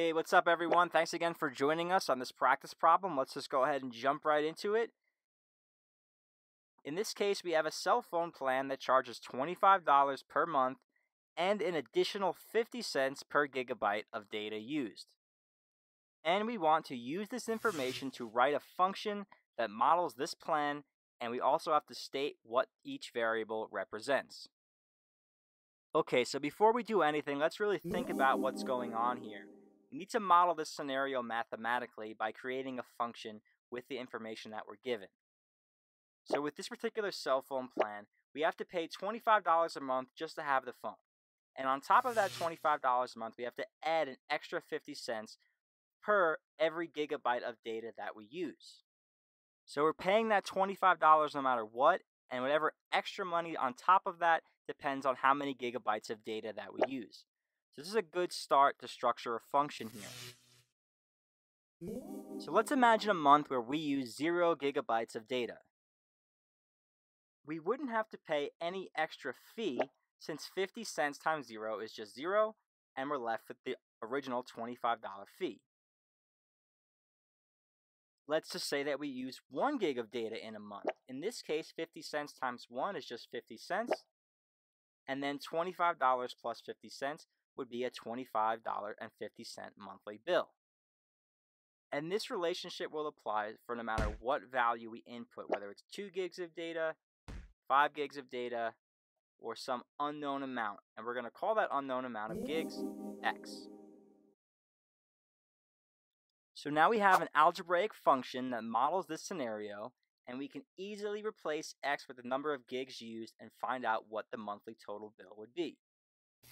Hey, what's up everyone? Thanks again for joining us on this practice problem. Let's just go ahead and jump right into it. In this case, we have a cell phone plan that charges $25 per month and an additional 50 cents per gigabyte of data used. And we want to use this information to write a function that models this plan, and we also have to state what each variable represents. Okay, so before we do anything, let's really think about what's going on here. We need to model this scenario mathematically by creating a function with the information that we're given. So with this particular cell phone plan, we have to pay $25 a month just to have the phone. And on top of that $25 a month, we have to add an extra 50 cents per every gigabyte of data that we use. So we're paying that $25 no matter what, and whatever extra money on top of that depends on how many gigabytes of data that we use. This is a good start to structure a function here. So let's imagine a month where we use 0 gigabytes of data. We wouldn't have to pay any extra fee since 50 cents times 0 is just 0 and we're left with the original $25 fee. Let's just say that we use 1 gig of data in a month. In this case, 50 cents times 1 is just 50 cents. And then $25 plus 50 cents would be a $25.50 monthly bill. And this relationship will apply for no matter what value we input, whether it's 2 gigs of data, 5 gigs of data, or some unknown amount. And we're going to call that unknown amount of gigs x. So now we have an algebraic function that models this scenario, and we can easily replace x with the number of gigs used and find out what the monthly total bill would be.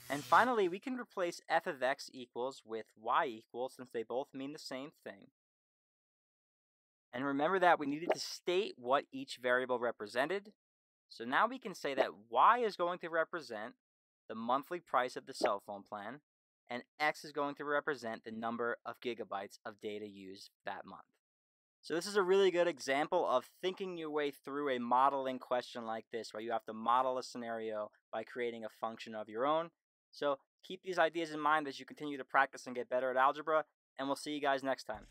And finally, we can replace f of x equals with y equals since they both mean the same thing. And remember that we needed to state what each variable represented. So now we can say that y is going to represent the monthly price of the cell phone plan, and x is going to represent the number of gigabytes of data used that month. So this is a really good example of thinking your way through a modeling question like this, where you have to model a scenario by creating a function of your own. So keep these ideas in mind as you continue to practice and get better at algebra, and we'll see you guys next time.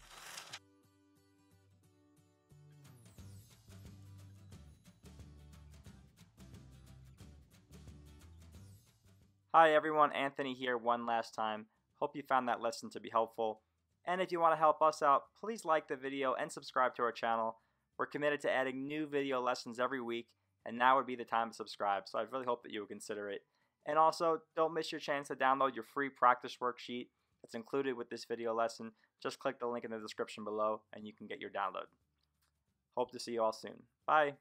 Hi everyone, Anthony here one last time. Hope you found that lesson to be helpful. And if you want to help us out, please like the video and subscribe to our channel. We're committed to adding new video lessons every week, and now would be the time to subscribe, so I really hope that you would consider it. And also, don't miss your chance to download your free practice worksheet that's included with this video lesson. Just click the link in the description below and you can get your download. Hope to see you all soon. Bye.